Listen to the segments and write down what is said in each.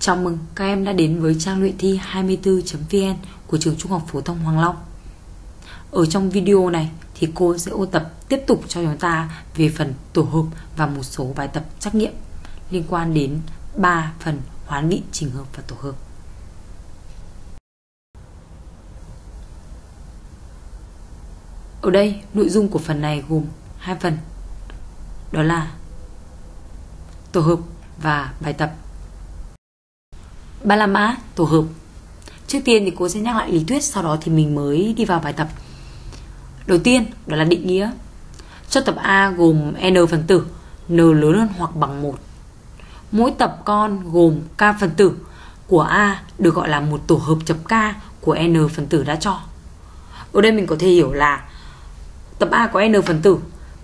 Chào mừng các em đã đến với trang luyện thi 24.vn của trường Trung học phổ thông Hoàng Long. Ở trong video này thì cô sẽ ôn tập tiếp tục cho chúng ta về phần tổ hợp và một số bài tập trắc nghiệm liên quan đến 3 phần hoán vị trình hợp và tổ hợp. Ở đây, nội dung của phần này gồm hai phần. Đó là tổ hợp và bài tập ba la mã, tổ hợp. Trước tiên thì cô sẽ nhắc lại lý thuyết, sau đó thì mình mới đi vào bài tập. Đầu tiên, đó là định nghĩa. Cho tập A gồm n phần tử, n lớn hơn hoặc bằng 1 mỗi tập con gồm k phần tử của A được gọi là một tổ hợp chập k của n phần tử đã cho. Ở đây mình có thể hiểu là tập A có n phần tử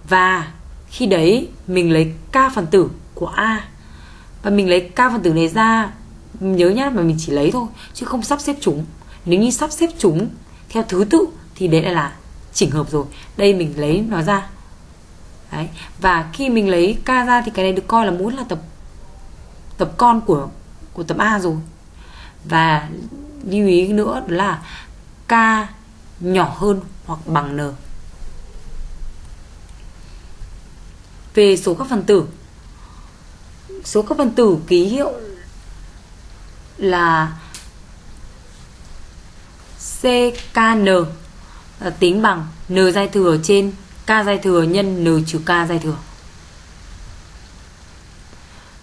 và khi đấy mình lấy k phần tử của A và mình lấy k phần tử này ra nhớ nhá, mà mình chỉ lấy thôi, chứ không sắp xếp chúng. Nếu như sắp xếp chúng theo thứ tự thì đấy là chỉnh hợp rồi. Đây mình lấy nó ra. Đấy, và khi mình lấy k ra thì cái này được coi là muốn là tập tập con của của tập A rồi. Và lưu ý nữa là k nhỏ hơn hoặc bằng n. Về số các phần tử, số các phần tử ký hiệu là CKN là tính bằng N giai thừa trên K giai thừa nhân N trừ K giai thừa.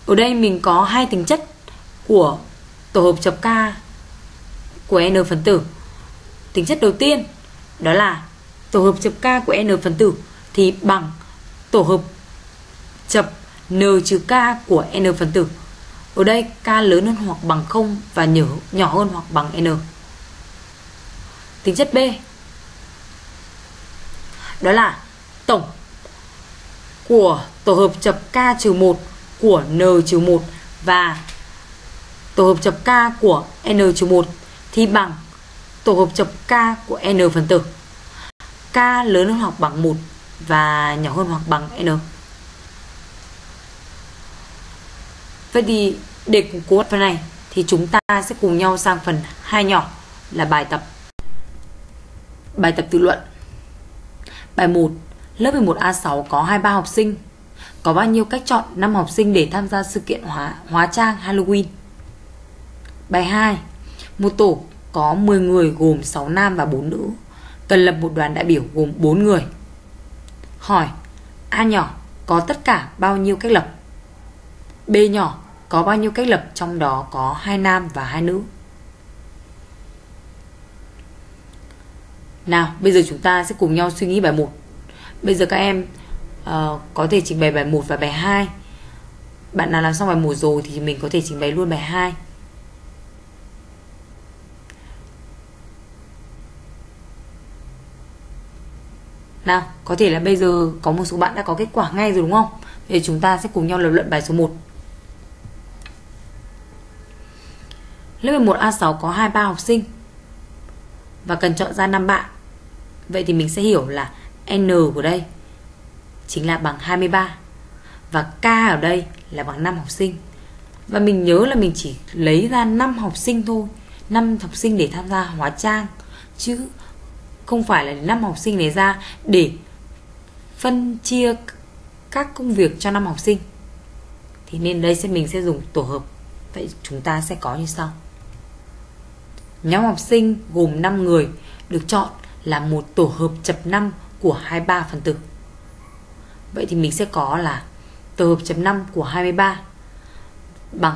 Ở đây mình có hai tính chất của tổ hợp chập K của N phần tử. Tính chất đầu tiên đó là tổ hợp chập K của N phần tử thì bằng tổ hợp chập N trừ K của N phần tử ở đây k lớn hơn hoặc bằng 0 và nhỏ, nhỏ hơn hoặc bằng n. Tính chất B đó là tổng của tổ hợp chập k trừ 1 của n trừ 1 và tổ hợp chập k của n trừ 1 thì bằng tổ hợp chập k của n phần tử. k lớn hơn hoặc bằng 1 và nhỏ hơn hoặc bằng n. Vậy thì để củng cố phần này, thì chúng ta sẽ cùng nhau sang phần hai nhỏ là bài tập. Bài tập tự luận. Bài 1. Lớp 11A6 có 23 học sinh. Có bao nhiêu cách chọn 5 học sinh để tham gia sự kiện hóa hóa trang Halloween? Bài 2. Một tổ có 10 người gồm 6 nam và 4 nữ. Cần lập một đoàn đại biểu gồm 4 người. Hỏi, A nhỏ có tất cả bao nhiêu cách lập? B nhỏ có bao nhiêu cách lập trong đó có hai nam và hai nữ. Nào, bây giờ chúng ta sẽ cùng nhau suy nghĩ bài 1. Bây giờ các em uh, có thể trình bày bài 1 và bài 2. Bạn nào làm xong bài 1 rồi thì mình có thể trình bày luôn bài 2. Nào, có thể là bây giờ có một số bạn đã có kết quả ngay rồi đúng không? Thì chúng ta sẽ cùng nhau lập luận bài số 1. Lớp 11A6 có 23 học sinh và cần chọn ra 5 bạn. Vậy thì mình sẽ hiểu là N của đây chính là bằng 23 và K ở đây là bằng 5 học sinh. Và mình nhớ là mình chỉ lấy ra 5 học sinh thôi, 5 học sinh để tham gia hóa trang chứ không phải là 5 học sinh này ra để phân chia các công việc cho 5 học sinh. Thì nên đây sẽ mình sẽ dùng tổ hợp. Vậy chúng ta sẽ có như sau. Nhóm học sinh gồm 5 người được chọn là một tổ hợp chập 5 của 23 phần tử. Vậy thì mình sẽ có là tổ hợp chập 5 của 23 bằng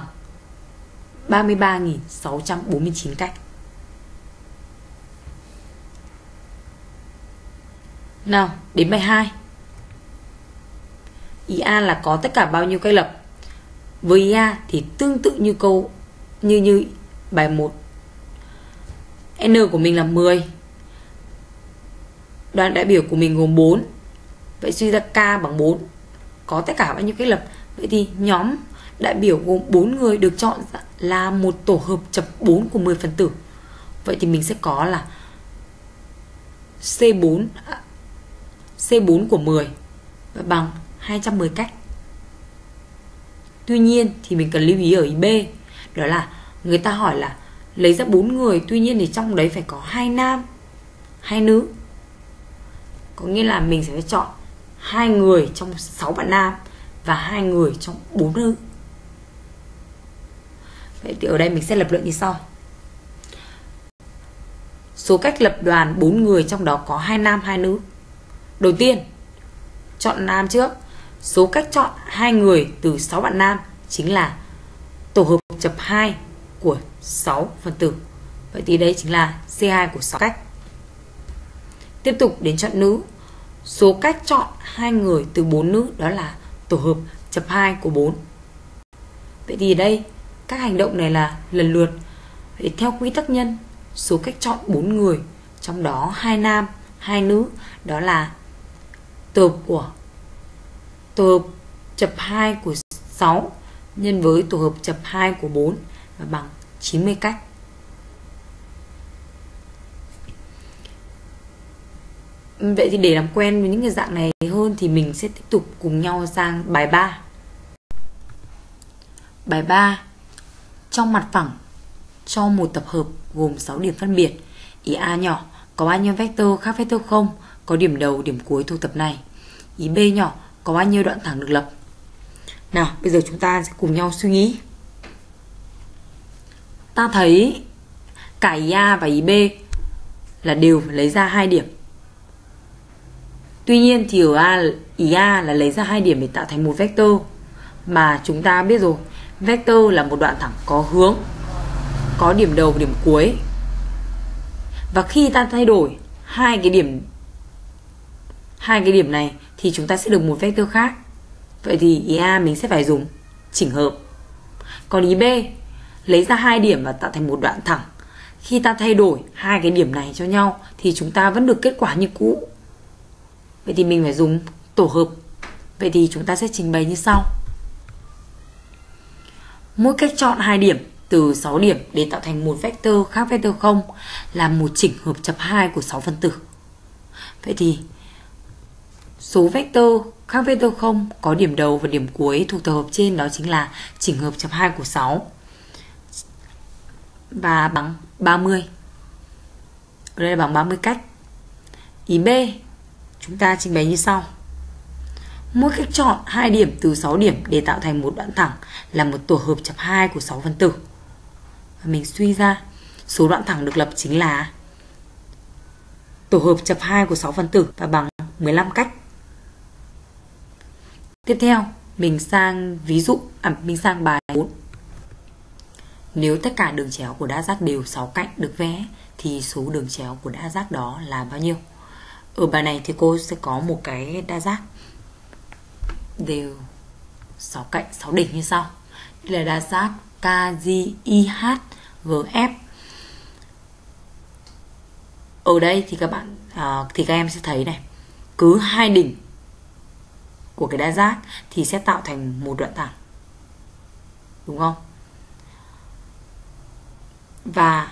33.649 cách. Nào, đến bài 2. Ý A là có tất cả bao nhiêu cách lập? Với ý A thì tương tự như câu như như bài 1 N của mình là 10 Đoàn đại biểu của mình gồm 4 Vậy suy ra K bằng 4 Có tất cả bao nhiêu cái lập? Vậy thì nhóm đại biểu gồm 4 người được chọn là một tổ hợp chập 4 của 10 phần tử. Vậy thì mình sẽ có là C4 à, C4 của 10 và bằng 210 cách. Tuy nhiên thì mình cần lưu ý ở ý B, đó là người ta hỏi là lấy ra bốn người, tuy nhiên thì trong đấy phải có hai nam, hai nữ. Có nghĩa là mình sẽ phải chọn hai người trong 6 bạn nam và hai người trong bốn nữ. Vậy thì ở đây mình sẽ lập luận như sau. Số cách lập đoàn bốn người trong đó có hai nam, hai nữ. Đầu tiên, chọn nam trước. Số cách chọn hai người từ 6 bạn nam chính là tổ hợp chập 2 của 6 phần tử. Vậy thì đây chính là C2 của 6 cách. Tiếp tục đến chọn nữ. Số cách chọn hai người từ 4 nữ đó là tổ hợp chập 2 của 4. Vậy thì đây các hành động này là lần lượt. Vậy theo quy tắc nhân, số cách chọn 4 người, trong đó hai nam, hai nữ đó là tổ hợp của tổ hợp chập 2 của 6 nhân với tổ hợp chập 2 của 4 và bằng 90 cách. Vậy thì để làm quen với những cái dạng này hơn thì mình sẽ tiếp tục cùng nhau sang bài 3. Bài 3. Trong mặt phẳng cho một tập hợp gồm 6 điểm phân biệt. Ý A nhỏ có bao nhiêu vector khác vector không? Có điểm đầu, điểm cuối thuộc tập này. Ý B nhỏ có bao nhiêu đoạn thẳng được lập? Nào, bây giờ chúng ta sẽ cùng nhau suy nghĩ. Ta thấy cả ý A và ý B là đều phải lấy ra hai điểm. Tuy nhiên thì ở A ý A là lấy ra hai điểm để tạo thành một vector mà chúng ta biết rồi, vector là một đoạn thẳng có hướng, có điểm đầu và điểm cuối. Và khi ta thay đổi hai cái điểm hai cái điểm này thì chúng ta sẽ được một vector khác. Vậy thì ý A mình sẽ phải dùng chỉnh hợp. Còn ý B lấy ra hai điểm và tạo thành một đoạn thẳng. Khi ta thay đổi hai cái điểm này cho nhau, thì chúng ta vẫn được kết quả như cũ. Vậy thì mình phải dùng tổ hợp. Vậy thì chúng ta sẽ trình bày như sau. Mỗi cách chọn hai điểm, từ 6 điểm để tạo thành một vector khác vector 0 là một chỉnh hợp chập 2 của 6 phân tử. Vậy thì số vector khác vector 0 có điểm đầu và điểm cuối thuộc tổ hợp trên đó chính là chỉnh hợp chập 2 của 6 và bằng 30. Ở đây là bằng 30 cách. Ý B chúng ta trình bày như sau. Mỗi cách chọn hai điểm từ 6 điểm để tạo thành một đoạn thẳng là một tổ hợp chập 2 của 6 phân tử. Và mình suy ra số đoạn thẳng được lập chính là tổ hợp chập 2 của 6 phân tử và bằng 15 cách. Tiếp theo, mình sang ví dụ, à, mình sang bài 4. Nếu tất cả đường chéo của đa giác đều 6 cạnh được vẽ thì số đường chéo của đa giác đó là bao nhiêu? Ở bài này thì cô sẽ có một cái đa giác đều 6 cạnh 6 đỉnh như sau. Đây là đa giác KGIHGF. Ở đây thì các bạn à, thì các em sẽ thấy này, cứ hai đỉnh của cái đa giác thì sẽ tạo thành một đoạn thẳng. Đúng không? Và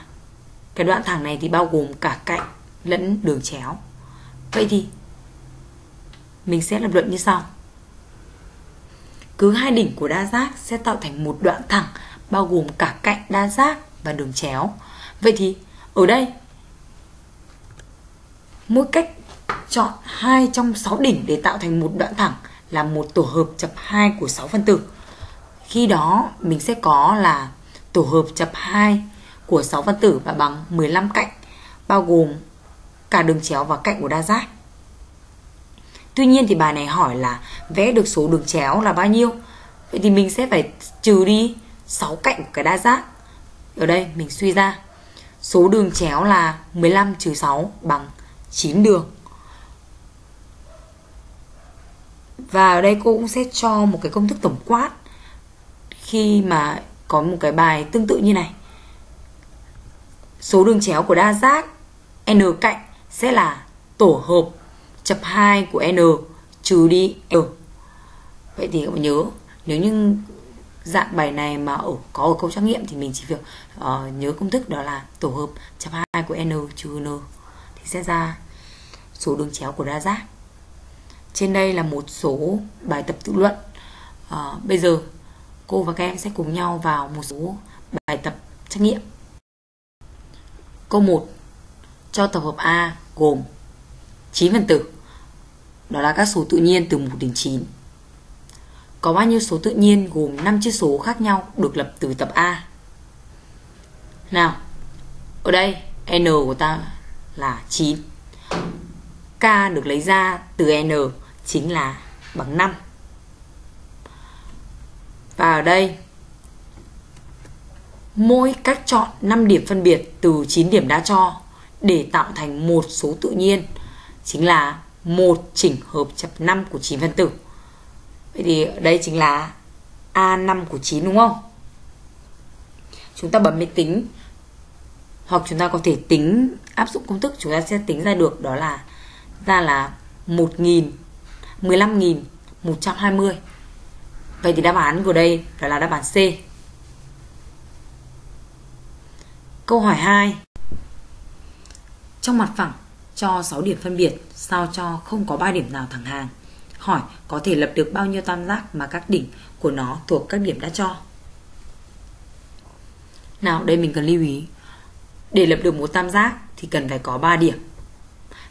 cái đoạn thẳng này thì bao gồm cả cạnh lẫn đường chéo. Vậy thì mình sẽ lập luận như sau. Cứ hai đỉnh của đa giác sẽ tạo thành một đoạn thẳng bao gồm cả cạnh đa giác và đường chéo. Vậy thì ở đây, mỗi cách chọn hai trong 6 đỉnh để tạo thành một đoạn thẳng là một tổ hợp chập 2 của 6 phân tử. Khi đó mình sẽ có là tổ hợp chập 2 của 6 phân tử và bằng 15 cạnh, bao gồm cả đường chéo và cạnh của đa giác. Tuy nhiên thì bài này hỏi là vẽ được số đường chéo là bao nhiêu? Vậy thì mình sẽ phải trừ đi 6 cạnh của cái đa giác. Ở đây mình suy ra, số đường chéo là 15 trừ 6 bằng 9 đường. Và ở đây cô cũng sẽ cho một cái công thức tổng quát khi mà có một cái bài tương tự như này. Số đường chéo của đa giác n cạnh sẽ là tổ hợp chập 2 của n trừ đi n. Vậy thì các bạn nhớ nếu như dạng bài này mà ở có ở câu trắc nghiệm thì mình chỉ việc uh, nhớ công thức đó là tổ hợp chập 2 của n trừ n thì sẽ ra số đường chéo của đa giác. Trên đây là một số bài tập tự luận. Uh, bây giờ cô và các em sẽ cùng nhau vào một số bài tập trắc nghiệm. Câu 1. Cho tập hợp A gồm 9 phần tử. Đó là các số tự nhiên từ 1 đến 9. Có bao nhiêu số tự nhiên gồm 5 chữ số khác nhau được lập từ tập A? Nào, ở đây n của ta là 9. K được lấy ra từ n chính là bằng 5. Và ở đây mỗi cách chọn 5 điểm phân biệt từ 9 điểm đã cho để tạo thành một số tự nhiên, chính là một chỉnh hợp chập 5 của 9 phân tử. Vậy thì đây chính là A5 của 9 đúng không? Chúng ta bấm máy tính, hoặc chúng ta có thể tính, áp dụng công thức chúng ta sẽ tính ra được, đó là, ra là 1.000 15.120 Vậy thì đáp án của đây đó là đáp án C Câu hỏi 2 Trong mặt phẳng, cho 6 điểm phân biệt, sao cho không có 3 điểm nào thẳng hàng? Hỏi, có thể lập được bao nhiêu tam giác mà các đỉnh của nó thuộc các điểm đã cho? Nào, đây mình cần lưu ý. Để lập được một tam giác thì cần phải có 3 điểm.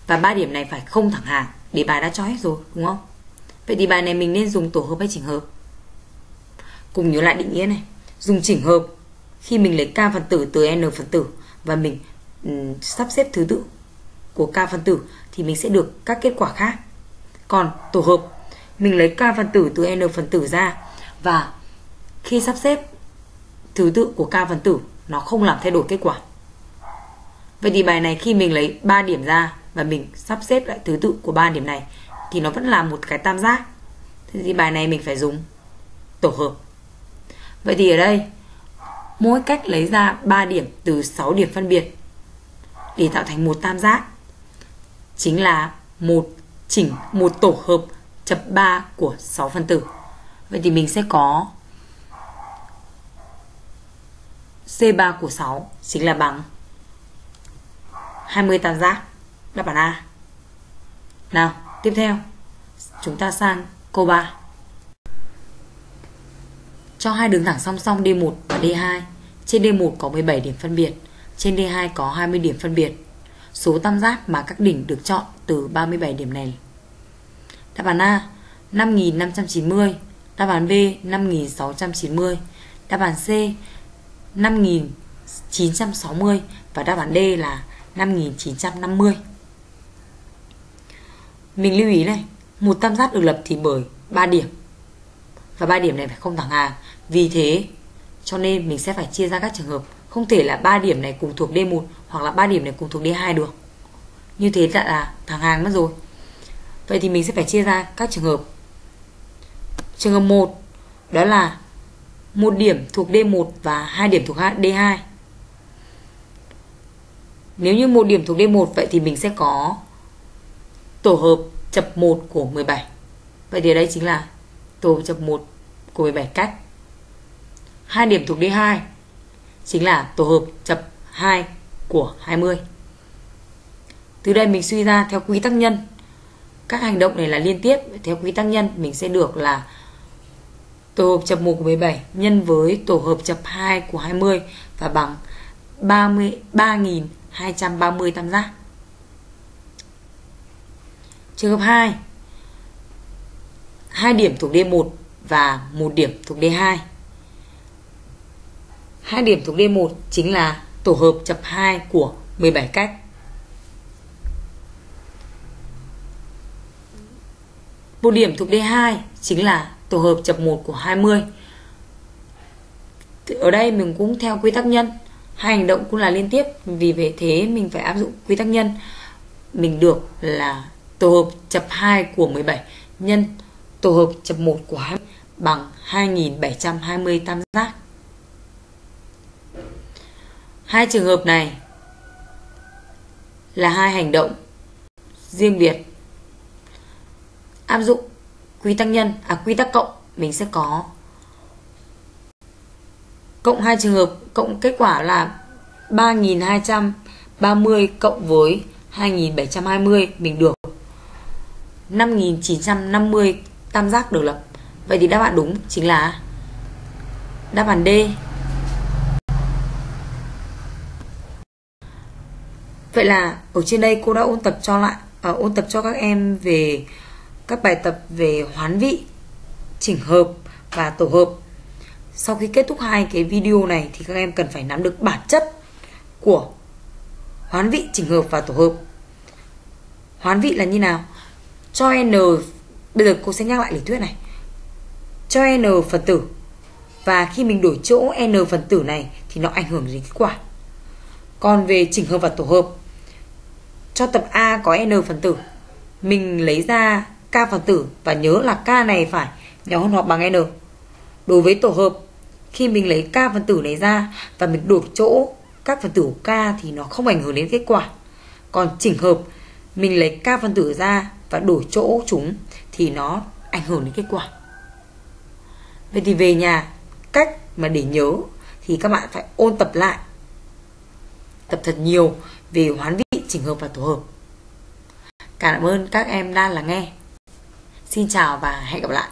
Và 3 điểm này phải không thẳng hàng, Để bài đã cho hết rồi, đúng không? Vậy thì bài này mình nên dùng tổ hợp hay chỉnh hợp? Cùng nhớ lại định nghĩa này. Dùng chỉnh hợp khi mình lấy k phần tử từ n phần tử và mình um, sắp xếp thứ tự của k phần tử thì mình sẽ được các kết quả khác. Còn tổ hợp mình lấy k phần tử từ n phần tử ra và khi sắp xếp thứ tự của k phần tử nó không làm thay đổi kết quả. Vậy thì bài này khi mình lấy 3 điểm ra và mình sắp xếp lại thứ tự của ba điểm này thì nó vẫn là một cái tam giác. Thế thì bài này mình phải dùng tổ hợp. Vậy thì ở đây mỗi cách lấy ra 3 điểm từ 6 điểm phân biệt để tạo thành một tam giác chính là một chỉnh một tổ hợp chập 3 của 6 phân tử. Vậy thì mình sẽ có C3 của 6 chính là bằng 20 tam giác. Đáp án A. Nào, tiếp theo chúng ta sang câu 3 cho hai đường thẳng song song D1 và D2. Trên D1 có 17 điểm phân biệt, trên D2 có 20 điểm phân biệt. Số tam giác mà các đỉnh được chọn từ 37 điểm này. Đáp án A 5590, đáp án B 5690, đáp án C 5960 và đáp án D là 5950. Mình lưu ý này, một tam giác được lập thì bởi 3 điểm. Và 3 điểm này phải không thẳng hàng vì thế cho nên mình sẽ phải chia ra các trường hợp. Không thể là 3 điểm này cùng thuộc D1 Hoặc là 3 điểm này cùng thuộc D2 được. Như thế là thẳng hàng mất rồi. Vậy thì mình sẽ phải chia ra các trường hợp. Trường hợp 1 Đó là một điểm thuộc D1 và hai điểm thuộc D2 Nếu như một điểm thuộc D1 Vậy thì mình sẽ có Tổ hợp chập 1 của 17 Vậy thì đây chính là Tổ hợp chập 1 của 17 cách hai điểm thuộc D2 chính là tổ hợp chập 2 của 20. Từ đây mình suy ra theo quy tắc nhân. Các hành động này là liên tiếp theo quy tắc nhân, mình sẽ được là tổ hợp chập 1 của 17 nhân với tổ hợp chập 2 của 20 và bằng 30 3230 tam giác. Trường hợp 2 hai điểm thuộc D1 và một điểm thuộc D2 hai điểm thuộc D1 chính là tổ hợp chập 2 của 17 cách. Một điểm thuộc D2 chính là tổ hợp chập 1 của 20. Ở đây mình cũng theo quy tắc nhân, hai hành động cũng là liên tiếp, vì vậy thế mình phải áp dụng quy tắc nhân. Mình được là tổ hợp chập 2 của 17 nhân tổ hợp chập 1 của 20 bằng 2720 tam giác. Hai trường hợp này là hai hành động riêng biệt. Áp dụng quy tắc nhân à quy tắc cộng mình sẽ có cộng hai trường hợp, cộng kết quả là 3230 cộng với 2720 mình được 5950 tam giác được lập. Vậy thì đáp án đúng chính là đáp án D Vậy là ở trên đây cô đã ôn tập cho lại à, ôn tập cho các em về các bài tập về hoán vị, chỉnh hợp và tổ hợp. Sau khi kết thúc hai cái video này thì các em cần phải nắm được bản chất của hoán vị, chỉnh hợp và tổ hợp. Hoán vị là như nào? Cho n bây giờ cô sẽ nhắc lại lý thuyết này. Cho n phần tử và khi mình đổi chỗ n phần tử này thì nó ảnh hưởng đến kết quả. Còn về chỉnh hợp và tổ hợp cho tập A có n phần tử mình lấy ra k phần tử và nhớ là k này phải, nhỏ hơn hoặc bằng n. Đối với tổ hợp, khi mình lấy k phần tử này ra và mình đổi chỗ các phần tử của k thì nó không ảnh hưởng đến kết quả. Còn chỉnh hợp, mình lấy k phần tử ra và đổi chỗ chúng thì nó ảnh hưởng đến kết quả. Vậy thì về nhà, cách mà để nhớ thì các bạn phải ôn tập lại tập thật nhiều về hoán vị chỉnh hợp và tổ hợp. Cảm ơn các em đã lắng nghe. Xin chào và hẹn gặp lại.